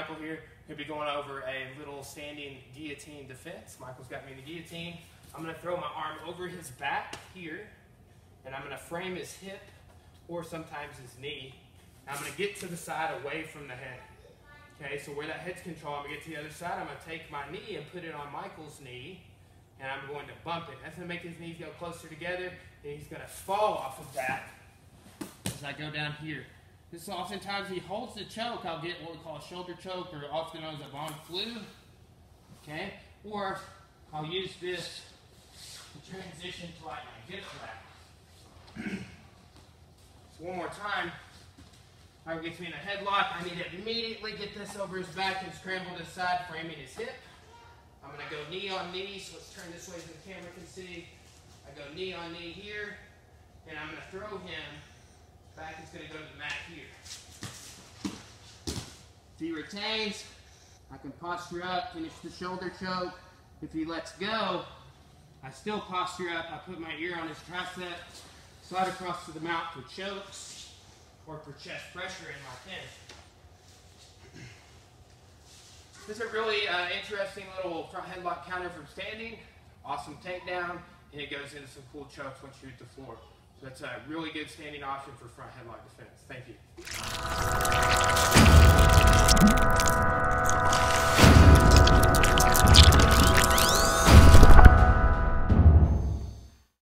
Michael here, He'll be going over a little standing guillotine defense. Michael's got me in the guillotine. I'm gonna throw my arm over his back here, and I'm gonna frame his hip or sometimes his knee. And I'm gonna get to the side away from the head. Okay, so where that head's control, I'm gonna get to the other side. I'm gonna take my knee and put it on Michael's knee, and I'm going to bump it. That's gonna make his knees go closer together, and he's gonna fall off of that as I go down here. This oftentimes he holds the choke. I'll get what we call a shoulder choke, or often known as a von Flue. Okay, or I'll use this to transition to like my hip wrap. so one more time. I gets me in a headlock. I need to immediately get this over his back and scramble to the side, framing his hip. I'm gonna go knee on knee, so let's turn this way so the camera can see. I go knee on knee here, and I'm gonna throw him. Back is gonna go to the mat. If he retains, I can posture up, finish the shoulder choke. If he lets go, I still posture up. I put my ear on his tricep, slide across to the mount for chokes or for chest pressure in my pin. This is a really uh, interesting little front headlock counter from standing. Awesome takedown, and it goes into some cool chokes once you hit the floor. So that's a really good standing option for front headlock defense. Thank you.